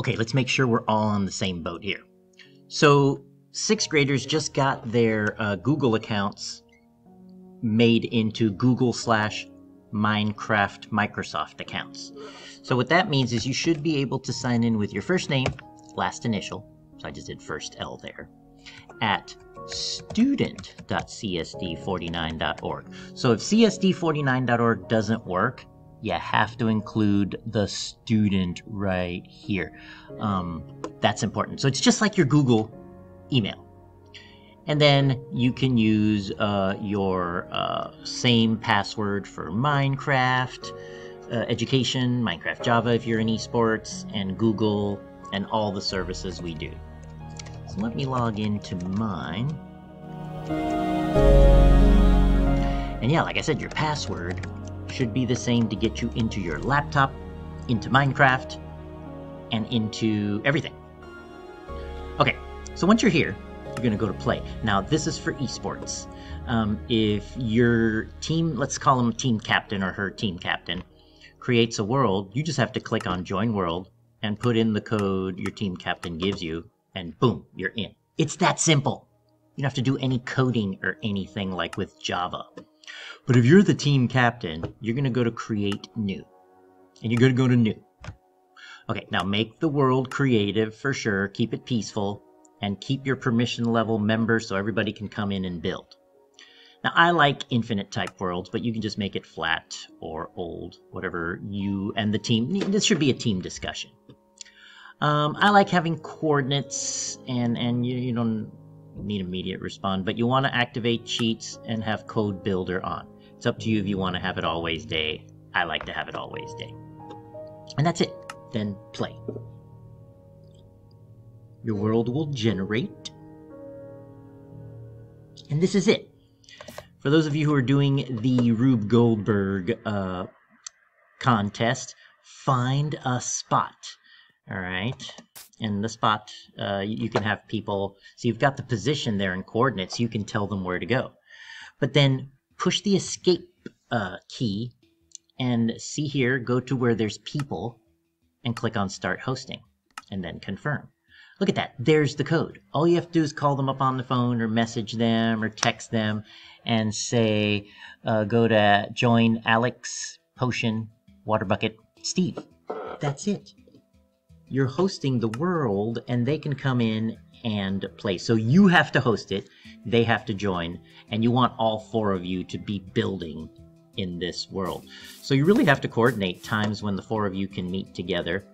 Okay, let's make sure we're all on the same boat here. So, sixth graders just got their uh, Google accounts made into Google slash Minecraft Microsoft accounts. So, what that means is you should be able to sign in with your first name, last initial, so I just did first L there, at student.csd49.org. So, if csd49.org doesn't work, you have to include the student right here. Um, that's important. So it's just like your Google email. And then you can use uh, your uh, same password for Minecraft, uh, education, Minecraft Java if you're in esports, and Google, and all the services we do. So let me log into mine. And yeah, like I said, your password should be the same to get you into your laptop, into Minecraft, and into everything. Okay, so once you're here, you're going to go to play. Now, this is for esports. Um, if your team, let's call him team captain or her team captain, creates a world, you just have to click on join world and put in the code your team captain gives you, and boom, you're in. It's that simple. You don't have to do any coding or anything like with Java. But if you're the team captain, you're going to go to create new. And you're going to go to new. Okay, now make the world creative for sure. Keep it peaceful and keep your permission level members so everybody can come in and build. Now, I like infinite type worlds, but you can just make it flat or old, whatever you and the team. This should be a team discussion. Um, I like having coordinates, and and you, you don't need immediate respawn, but you want to activate cheats and have code builder on. It's up to you if you want to have it always day. I like to have it always day. And that's it. Then play. Your world will generate. And this is it. For those of you who are doing the Rube Goldberg uh, contest, find a spot. All right. In the spot, uh, you can have people. So you've got the position there in coordinates. You can tell them where to go. But then push the escape uh, key and see here, go to where there's people and click on start hosting and then confirm. Look at that. There's the code. All you have to do is call them up on the phone or message them or text them and say, uh, go to join Alex, Potion, Water Bucket, Steve. That's it you're hosting the world and they can come in and play. So you have to host it, they have to join, and you want all four of you to be building in this world. So you really have to coordinate times when the four of you can meet together,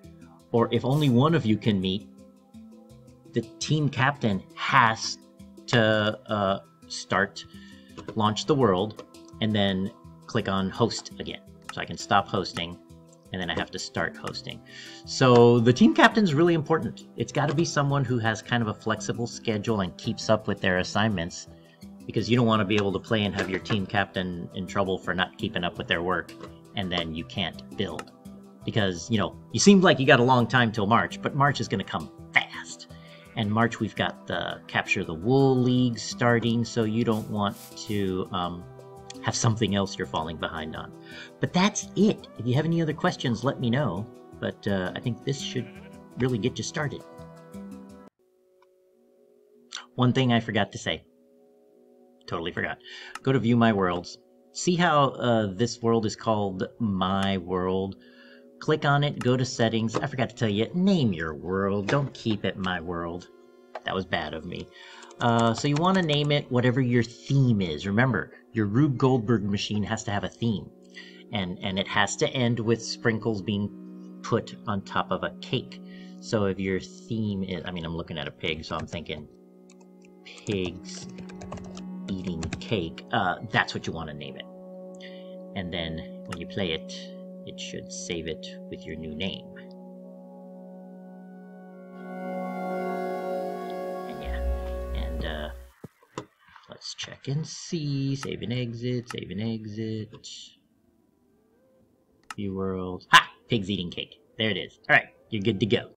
or if only one of you can meet, the team captain has to uh, start, launch the world, and then click on host again. So I can stop hosting and then I have to start hosting. So the team captain is really important. It's got to be someone who has kind of a flexible schedule and keeps up with their assignments because you don't want to be able to play and have your team captain in trouble for not keeping up with their work and then you can't build. Because, you know, you seemed like you got a long time till March, but March is going to come fast. And March we've got the Capture the Wool League starting, so you don't want to um, have something else you're falling behind on. But that's it. If you have any other questions, let me know. But uh, I think this should really get you started. One thing I forgot to say. Totally forgot. Go to View My Worlds. See how uh, this world is called My World? Click on it, go to Settings. I forgot to tell you, name your world. Don't keep it My World. That was bad of me. Uh, so you want to name it whatever your theme is. Remember, your Rube Goldberg machine has to have a theme, and and it has to end with sprinkles being put on top of a cake. So if your theme is, I mean, I'm looking at a pig, so I'm thinking pigs eating cake. Uh, that's what you want to name it. And then when you play it, it should save it with your new name. And see. Save and exit, save and exit. View world. Ha! Pig's eating cake. There it is. Alright, you're good to go.